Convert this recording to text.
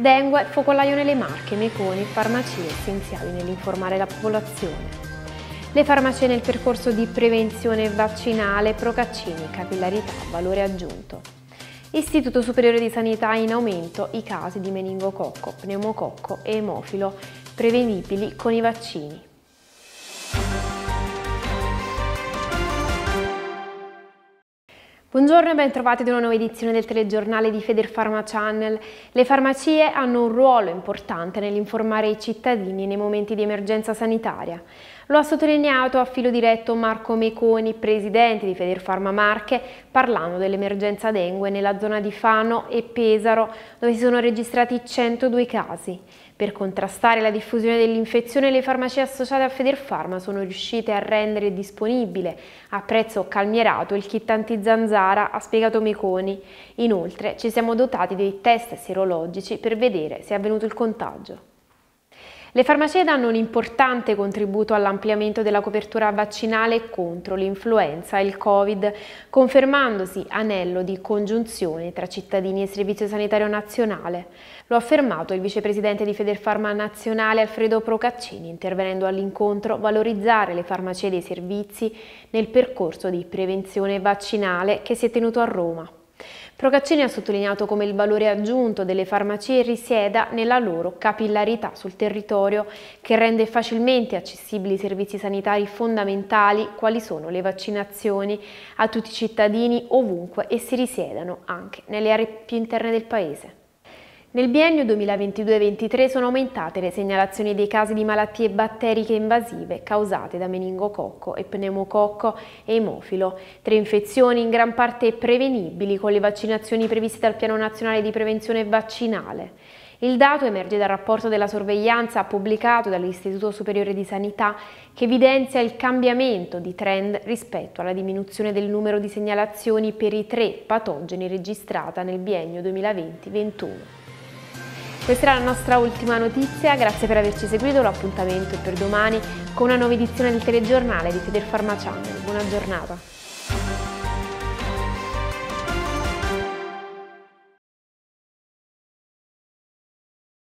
Dengue, focolaio nelle Marche, Meconi, farmacie essenziali nell'informare la popolazione. Le farmacie nel percorso di prevenzione vaccinale, procaccini, capillarità, valore aggiunto. Istituto Superiore di Sanità in aumento i casi di meningococco, pneumococco e emofilo prevenibili con i vaccini. Buongiorno e ben trovati ad una nuova edizione del telegiornale di Feder Channel. Le farmacie hanno un ruolo importante nell'informare i cittadini nei momenti di emergenza sanitaria. Lo ha sottolineato a filo diretto Marco Meconi, presidente di Federfarma Marche, parlando dell'emergenza dengue nella zona di Fano e Pesaro, dove si sono registrati 102 casi. Per contrastare la diffusione dell'infezione, le farmacie associate a Federfarma sono riuscite a rendere disponibile a prezzo calmierato il kit anti-zanzara, ha spiegato Meconi. Inoltre ci siamo dotati dei test serologici per vedere se è avvenuto il contagio. Le farmacie danno un importante contributo all'ampliamento della copertura vaccinale contro l'influenza e il Covid, confermandosi anello di congiunzione tra cittadini e Servizio Sanitario Nazionale. Lo ha affermato il vicepresidente di Federfarma Nazionale Alfredo Procaccini, intervenendo all'incontro valorizzare le farmacie dei servizi nel percorso di prevenzione vaccinale che si è tenuto a Roma. Procaccini ha sottolineato come il valore aggiunto delle farmacie risieda nella loro capillarità sul territorio che rende facilmente accessibili i servizi sanitari fondamentali quali sono le vaccinazioni a tutti i cittadini ovunque e si risiedano anche nelle aree più interne del Paese. Nel biennio 2022-23 sono aumentate le segnalazioni dei casi di malattie batteriche invasive causate da meningococco e pneumococco e emofilo, tre infezioni in gran parte prevenibili con le vaccinazioni previste dal Piano Nazionale di Prevenzione Vaccinale. Il dato emerge dal rapporto della sorveglianza pubblicato dall'Istituto Superiore di Sanità che evidenzia il cambiamento di trend rispetto alla diminuzione del numero di segnalazioni per i tre patogeni registrata nel biennio 2020-21. Questa era la nostra ultima notizia, grazie per averci seguito, l'appuntamento è per domani con una nuova edizione del telegiornale di Feder Pharma Channel. Buona giornata!